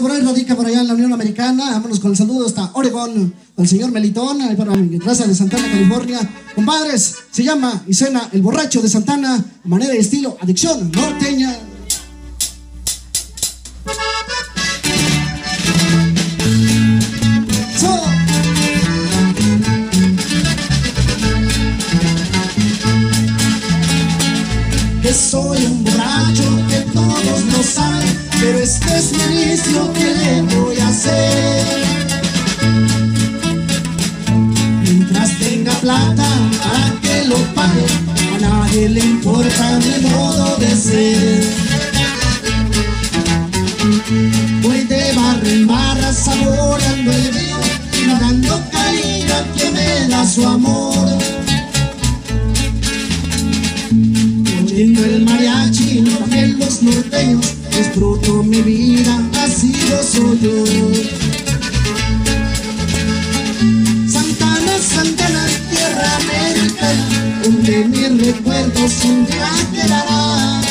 radica por allá en la Unión Americana. Vámonos con el saludo hasta Oregon, al señor Melitón, para mi raza de Santana, California. Compadres, se llama y cena El Borracho de Santana, manera y estilo, adicción norteña. Que soy un borracho, que todos lo saben, pero este es mi vicio, ¿qué le voy a hacer? Mientras tenga plata para que lo pague, a nadie le importa mi modo de ser. Voy de barra en barra saboreando el vino y dando cariño a quien me da su amor. Oyendo el mariachi, también los norteños, disfruto mi vida, así yo soy yo. Santana, Santana, tierra americana, donde mis recuerdos un día quedarán.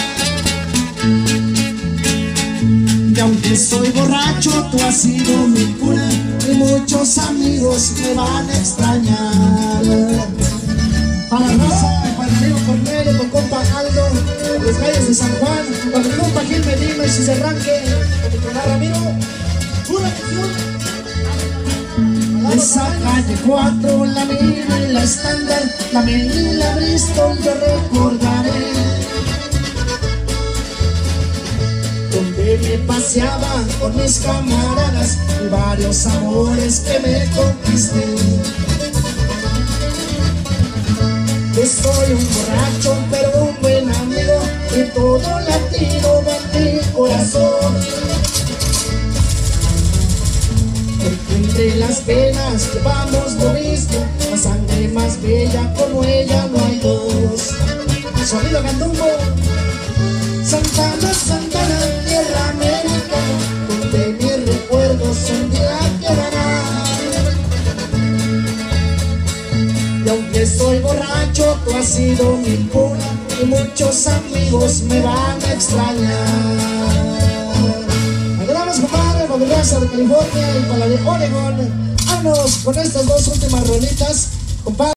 Y aunque soy borracho, tú has sido mi cuna, y muchos amigos me van a extrañar. Para la raza, para Cornelio, mi compa Aldo, los gallos de San Juan, para mi compa Gil Medina y su arranque, con mi compa Ramiro, una canción. Esa calle 4, la mina y la estándar, la y la Bristol yo recordaré. Donde me paseaba con mis camaradas y varios amores que me conquisté. Soy un borracho, todo latino va en mi corazón. Entre las venas llevamos lo mismo, la sangre más bella como ella no hay dos. Sonido candumbo, Santana, Santana, tierra americana, donde mis recuerdos un día quedarán. Y aunque soy borracho, tú has sido mi cuna y muchos amigos me van a extrañar. Ayudamos, compadre, raza de California y para la de. Vámonos con estas dos últimas rolitas, compadre.